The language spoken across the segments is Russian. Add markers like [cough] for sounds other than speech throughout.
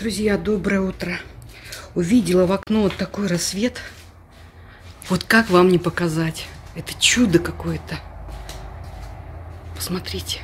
Друзья, доброе утро. Увидела в окно вот такой рассвет. Вот как вам не показать? Это чудо какое-то. Посмотрите.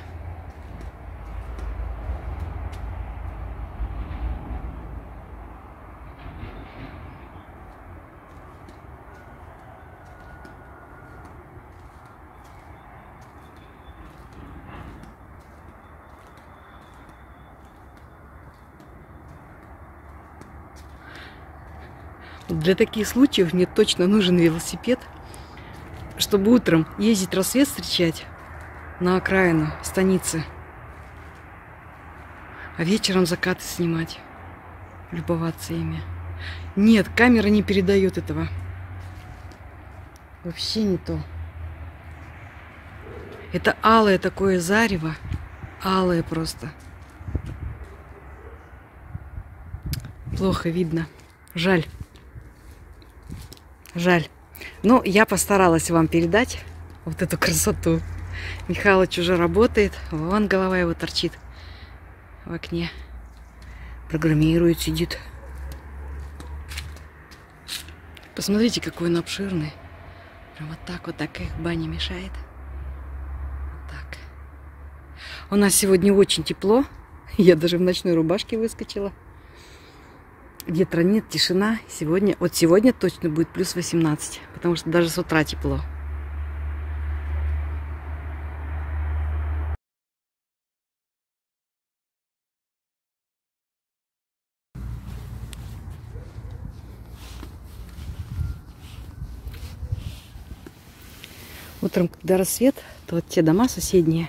Для таких случаев мне точно нужен велосипед, чтобы утром ездить рассвет встречать на окраину станицы, а вечером закаты снимать, любоваться ими. Нет, камера не передает этого. Вообще не то. Это алое такое зарево. Алое просто. Плохо видно. Жаль. Жаль. Но я постаралась вам передать вот эту красоту. Михалыч уже работает. Вон голова его торчит в окне. Программирует, сидит. Посмотрите, какой он обширный. Прям вот так вот, так их баня мешает. Вот так. У нас сегодня очень тепло. Я даже в ночной рубашке выскочила. Ветра нет, тишина. Сегодня, вот сегодня точно будет плюс 18, потому что даже с утра тепло. Утром, когда рассвет, то вот те дома соседние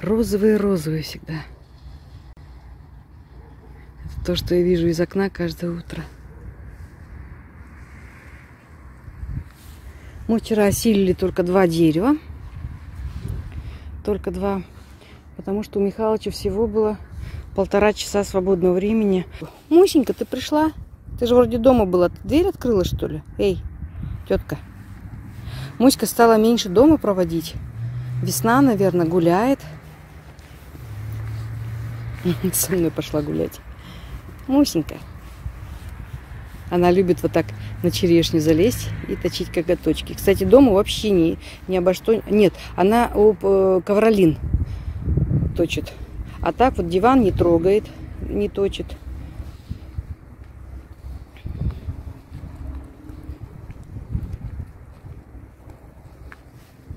розовые-розовые всегда. То, что я вижу из окна каждое утро. Мы вчера осилили только два дерева. Только два. Потому что у Михалыча всего было полтора часа свободного времени. Мусенька, ты пришла? Ты же вроде дома была. Ты дверь открыла, что ли? Эй, тетка. Муська стала меньше дома проводить. Весна, наверное, гуляет. [laughs] Со мной пошла гулять. Мусенька. Она любит вот так на черешню залезть и точить коготочки. Кстати, дома вообще не, не обо что... Нет, она об э, ковролин точит. А так вот диван не трогает, не точит.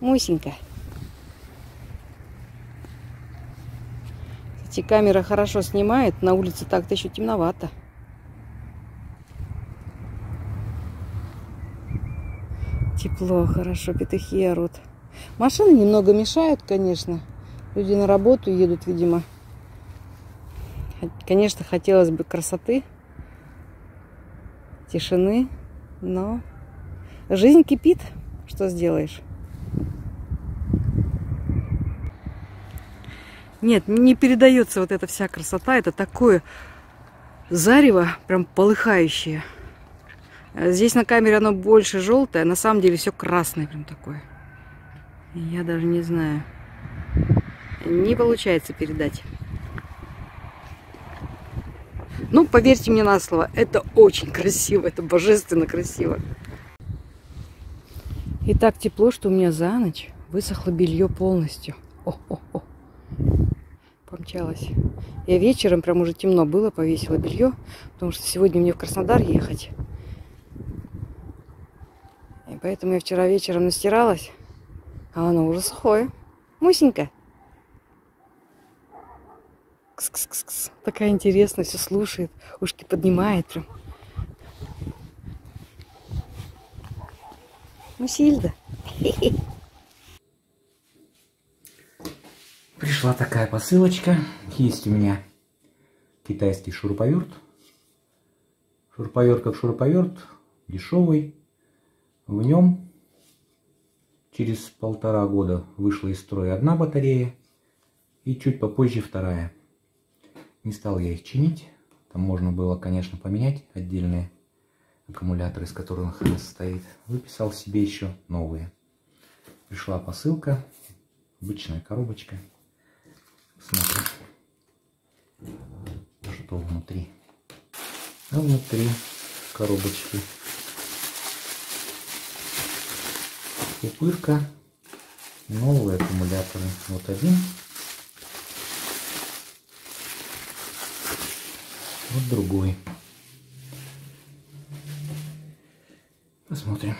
Мусенька. Кстати, камера хорошо снимает. На улице так-то еще темновато. Тепло, хорошо, петухи орут. Машины немного мешают, конечно. Люди на работу едут, видимо. Конечно, хотелось бы красоты, тишины, но жизнь кипит. Что сделаешь? Нет, не передается вот эта вся красота. Это такое зарево, прям полыхающее. Здесь на камере оно больше желтое, а на самом деле все красное прям такое. Я даже не знаю. Не получается передать. Ну, поверьте мне на слово, это очень красиво, это божественно красиво. И так тепло, что у меня за ночь высохло белье полностью. О-о-о помчалась. Я вечером, прям уже темно было, повесила белье, потому что сегодня мне в Краснодар ехать. И поэтому я вчера вечером настиралась, а оно уже сухое. Мусенька. Кс -кс -кс -кс. Такая интересная, все слушает, ушки поднимает прям. Мусильда. Хе-хе. [laughs] Пришла такая посылочка. Есть у меня китайский шуруповерт. Шуруповерт как шуруповерт, дешевый. В нем через полтора года вышла из строя одна батарея и чуть попозже вторая. Не стал я их чинить. Там можно было, конечно, поменять отдельные аккумуляторы, из которых она состоит. Выписал себе еще новые. Пришла посылка, обычная коробочка. Смотрим, что внутри. А внутри коробочки пупырка, новые аккумуляторы. Вот один, вот другой. Посмотрим,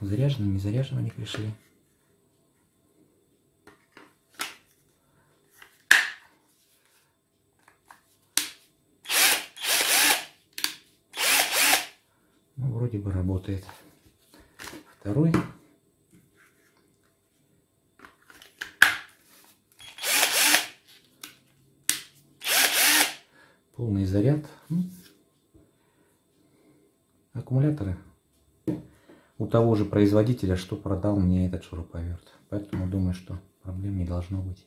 заряжены, не заряжены они пришли. Ну, вроде бы работает. Второй. Полный заряд. Аккумуляторы у того же производителя, что продал мне этот шуруповерт. Поэтому думаю, что проблем не должно быть.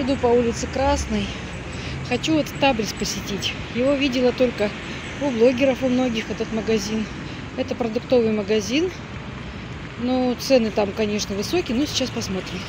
Иду по улице Красной. Хочу вот Табрис посетить. Его видела только у блогеров у многих этот магазин. Это продуктовый магазин. Но цены там, конечно, высокие. Но сейчас посмотрим.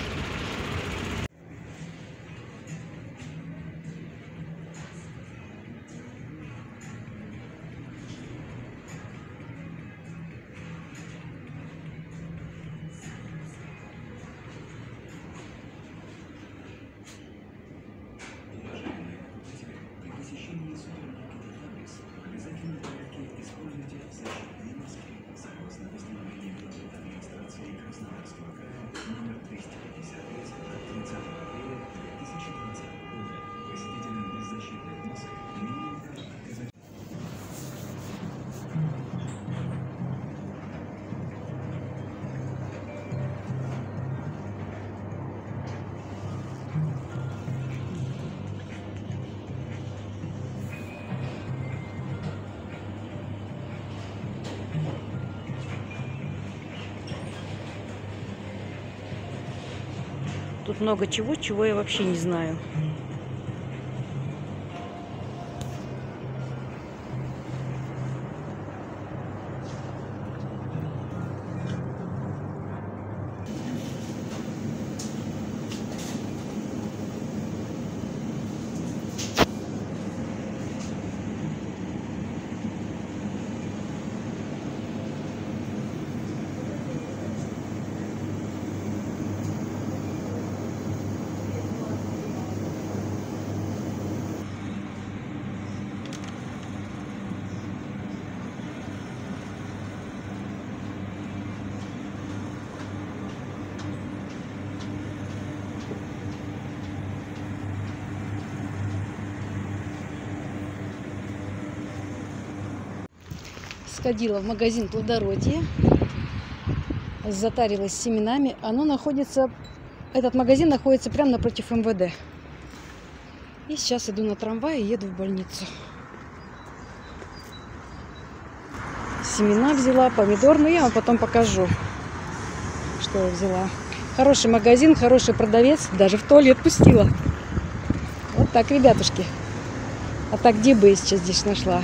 Тут много чего, чего я вообще не знаю. Сходила в магазин плодородия, затарилась семенами. Оно находится, этот магазин находится прямо напротив МВД. И сейчас иду на трамвай и еду в больницу. Семена взяла, помидор, но я вам потом покажу, что я взяла. Хороший магазин, хороший продавец, даже в туалет пустила. Вот так, ребятушки. А так где бы я сейчас здесь нашла?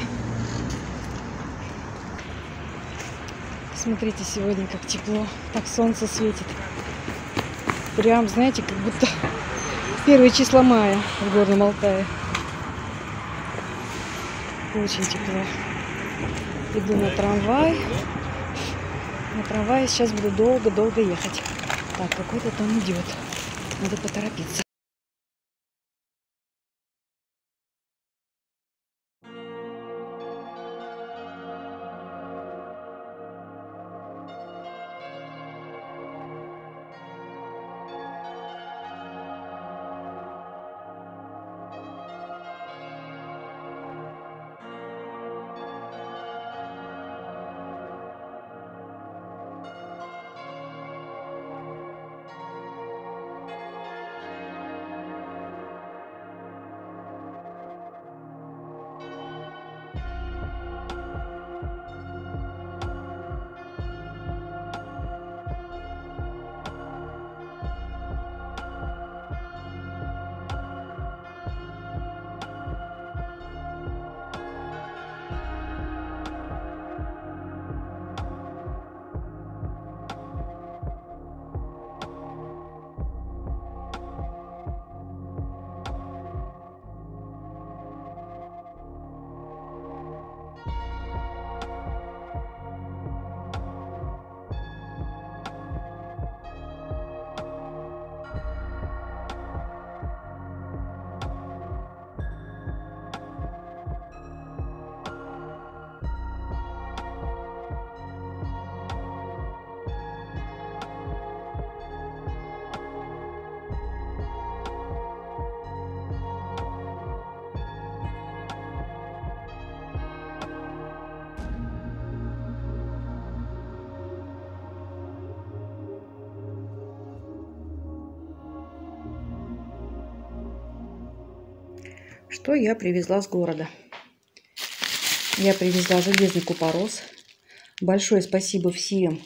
Смотрите, сегодня как тепло, так солнце светит. Прям, знаете, как будто первые числа мая в Горном Алтае. Очень тепло. Иду на трамвай. На трамвае сейчас буду долго-долго ехать. Так, какой-то там идет. Надо поторопиться. Что я привезла с города? Я привезла железный купорос. Большое спасибо всем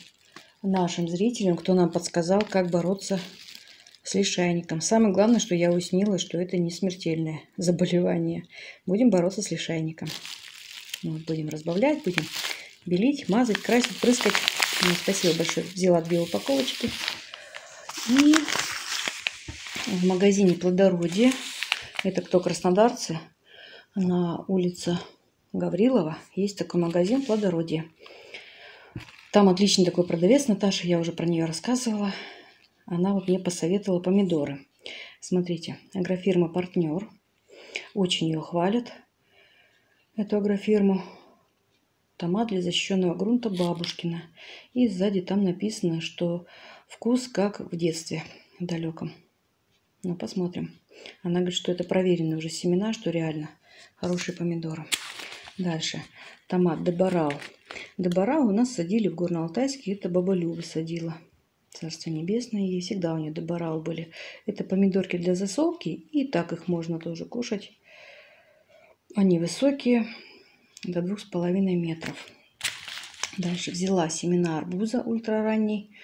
нашим зрителям, кто нам подсказал, как бороться с лишайником. Самое главное, что я уяснила, что это не смертельное [laughs] заболевание. Будем бороться с лишайником. Вот, будем разбавлять, будем белить, мазать, красить, прыскать. Ну, спасибо большое. Взяла две упаковочки. И в магазине плодородие, это кто краснодарцы, на улице Гаврилова есть такой магазин плодородие. Там отличный такой продавец Наташа, я уже про нее рассказывала. Она вот мне посоветовала помидоры. Смотрите, агрофирма «Партнер». Очень ее хвалят, эту агрофирму. Томат для защищенного грунта бабушкина. И сзади там написано, что вкус как в детстве далеком. Ну, посмотрим. Она говорит, что это проверенные уже семена, что реально хорошие помидоры. Дальше. Томат Дебарау. Дебарау у нас садили в Горно-Алтайске. Это баба Люба садила. Царство небесное ей. Всегда у нее Дебарау были. Это помидорки для засолки. И так их можно тоже кушать. Они высокие. До двух с половиной метров. Дальше взяла семена арбуза ультраранний.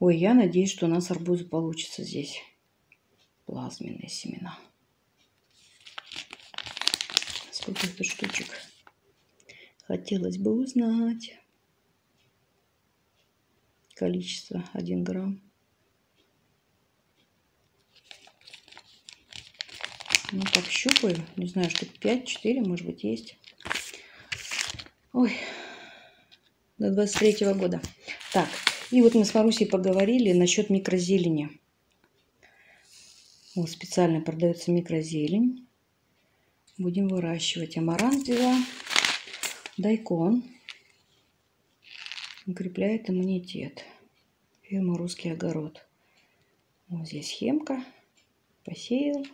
Ой, я надеюсь, что у нас арбузы получится здесь плазменные семена. Сколько тут штучек? Хотелось бы узнать. Количество 1 грамм. Ну, так щупаю. Не знаю, штук 5-4, может быть, есть. Ой, до 23 -го года. Так, и вот мы с Марусей поговорили насчет микрозелени. Вот специально продается микрозелень. Будем выращивать амарант дайкон. Укрепляет иммунитет. Фирма «Русский огород». Вот здесь схемка. Посеял.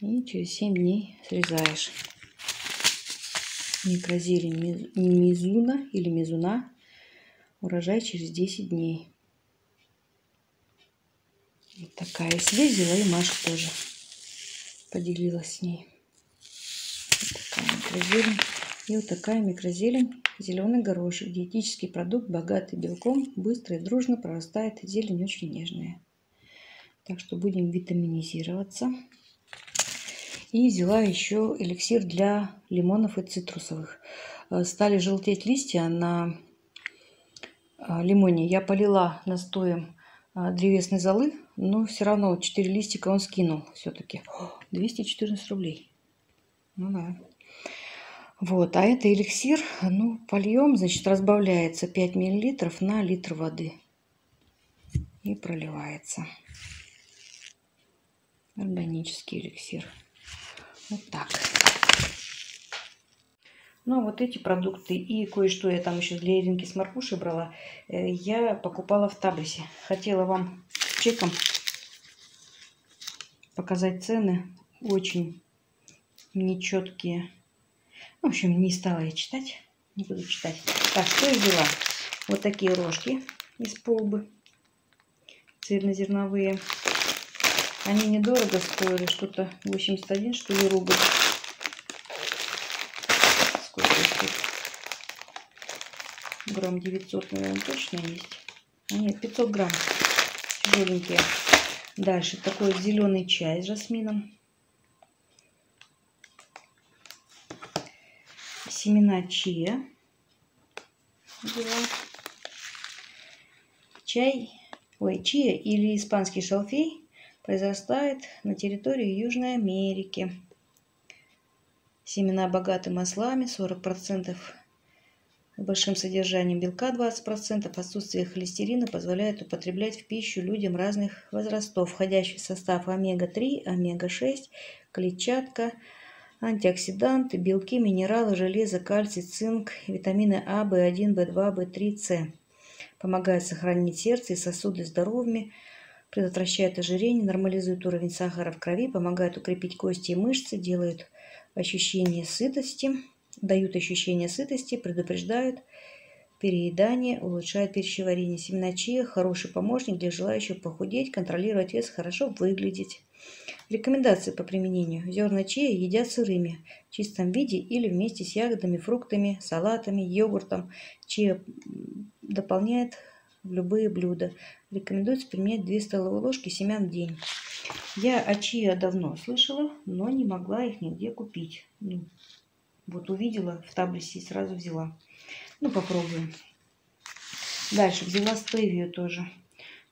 И через 7 дней срезаешь. Микрозелень мизуна или мизуна. Урожай через 10 дней. Вот такая себе взяла и Маша тоже поделилась с ней. Вот такая микрозелень. И вот такая микрозелень. Зеленый горошек. Диетический продукт, богатый белком, быстро и дружно прорастает. Зелень очень нежная. Так что будем витаминизироваться. И взяла еще эликсир для лимонов и цитрусовых. Э, стали желтеть листья на э, лимоне. Я полила настоем э, древесной золы но все равно 4 листика он скинул все-таки. 214 [gasps] рублей. Ну да. Вот, а это эликсир, ну, польем, значит, разбавляется 5 миллилитров на литр воды. И проливается. Органический эликсир. Вот так. Ну, вот эти продукты и кое-что я там еще для Иринки с Маркушей брала, э, я покупала в Табрисе. Хотела вам чеком показать цены. Очень нечеткие. В общем, не стала я читать. Не буду читать. Так, что я взяла? Вот такие рожки из полбы. Цельнозерновые. Они недорого стоили. Что-то 81, что ли, рубль. Сколько их тут? Грамм 900, наверное, точно есть. А нет, 500 грамм тяжеленькие. Дальше такой зеленый чай с жасмином. Семена чия. Чай, ой, чия или испанский шалфей произрастает на территории Южной Америки. Семена богаты маслами, 40% большим содержанием белка 20%, отсутствие холестерина позволяет употреблять в пищу людям разных возрастов, входящий в состав омега-3, омега-6, клетчатка, антиоксиданты, белки, минералы, железо, кальций, цинк, витамины А, В1, В2, В3, С. Помогает сохранить сердце и сосуды здоровыми, предотвращает ожирение, нормализует уровень сахара в крови, помогает укрепить кости и мышцы, делает ощущение сытости – дают ощущение сытости, предупреждают переедание, улучшает пищеварение. Семена чия – хороший помощник для желающих похудеть, контролировать вес, хорошо выглядеть. Рекомендации по применению. Зерна чия едят сырыми, в чистом виде или вместе с ягодами, фруктами, салатами, йогуртом. Чия дополняет в любые блюда. Рекомендуется применять 2 столовые ложки семян в день. Я о чия давно слышала, но не могла их нигде купить. Ну, вот увидела в таблице и сразу взяла. Ну, попробуем. Дальше взяла стевию тоже.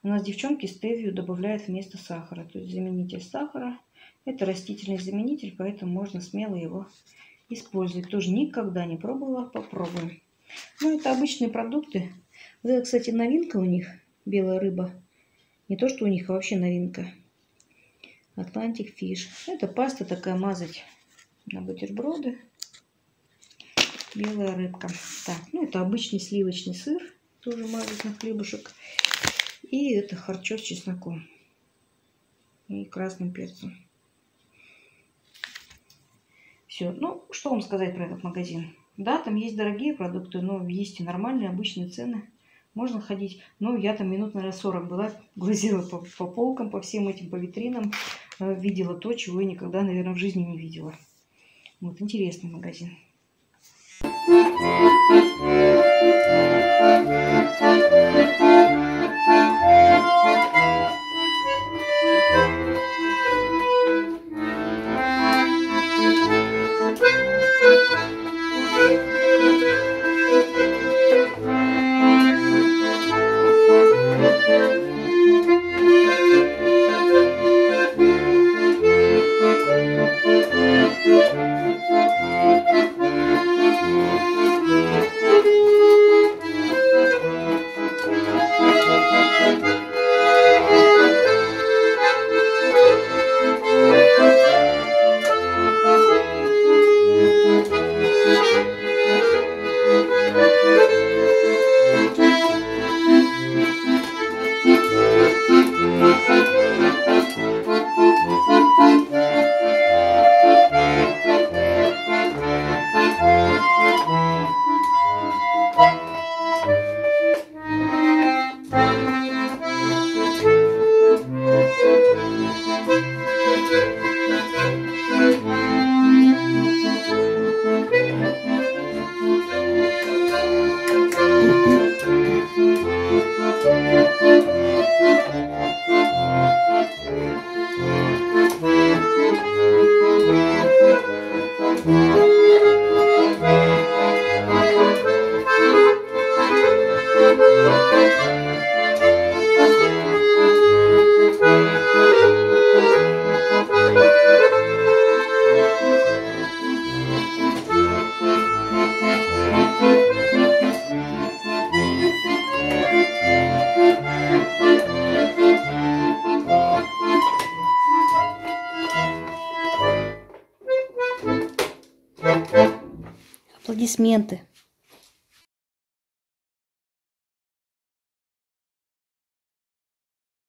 У нас девчонки стевию добавляют вместо сахара. То есть заменитель сахара. Это растительный заменитель, поэтому можно смело его использовать. Тоже никогда не пробовала, попробуем. Ну, это обычные продукты. Вот это, кстати, новинка у них, белая рыба. Не то, что у них, а вообще новинка. Atlantic Fish. Это паста такая мазать на бутерброды. Белая рыбка. Так, ну это обычный сливочный сыр. Тоже мазать на хлебушек. И это харчо с чесноком. И красным перцем. Все. Ну, что вам сказать про этот магазин? Да, там есть дорогие продукты, но есть и нормальные, обычные цены. Можно ходить. Ну, я там минут, наверное, 40 была, [laughs] глазела по, по полкам, по всем этим, по витринам. Э, видела то, чего я никогда, наверное, в жизни не видела. Вот, интересный магазин. Thank you. Аплодисменты.